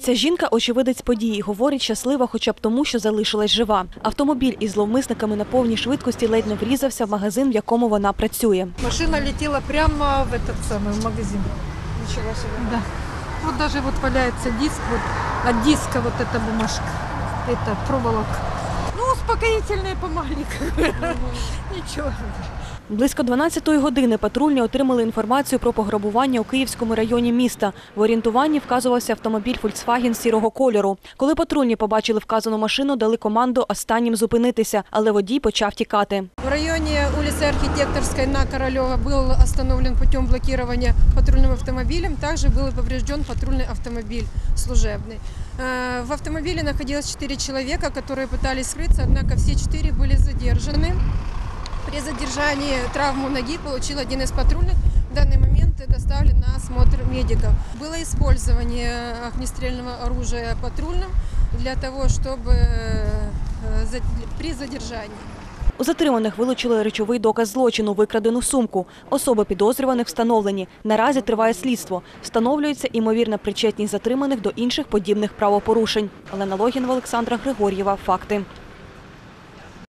Ця жінка очевидець події. Говорить, щаслива хоча б тому, що залишилась жива. Автомобіль із зловмисниками на повній швидкості ледь не врізався в магазин, в якому вона працює. Машина летела прямо в этот самый в магазин. Ничего себе. Да. Вот даже вот валяется диск, вот от диска вот эта бумажка. Это проволока. Ну, успокоительные помогли. Ничего. Близько 12-ї години патрульні отримали інформацію про пограбування у Київському районі міста. В орієнтуванні вказувався автомобіль Volkswagen сірого кольору. Коли патрульні побачили вказану машину, дали команду останнім зупинитися, але водій почав тікати. В районе улицы Архитекторской на Королева был остановлен путем блокирования патрульным автомобилем. Также был поврежден патрульный автомобиль служебный. Э, В автомобиле находилось 4 человека, которые пытались скрыться, однако все четыре были задержаны. При задержании травму ноги получил один из патрульных. В данный момент доставлен на осмотр медиков. Было использование огнестрельного оружия патрульным для того, чтобы э, за- при задержании У затриманих вилучили речовий доказ злочину, викрадену сумку. Особи підозрюваних встановлені. Наразі триває слідство. Встановлюється імовірна причетність затриманих до інших подібних правопорушень. Олена Логінова, Олександра Григор'єва. Факти.